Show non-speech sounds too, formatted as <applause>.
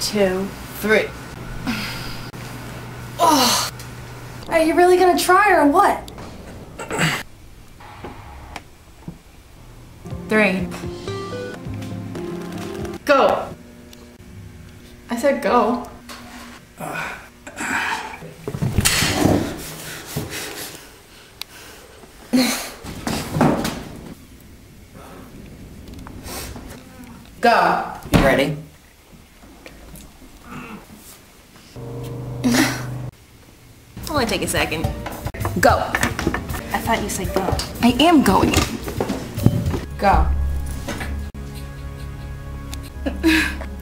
two, three. <sighs> Are you really gonna try or what? <clears throat> Three. Go. I said go. Go. You ready? Only take a second. Go. I thought you said go. I am going. Go. <laughs>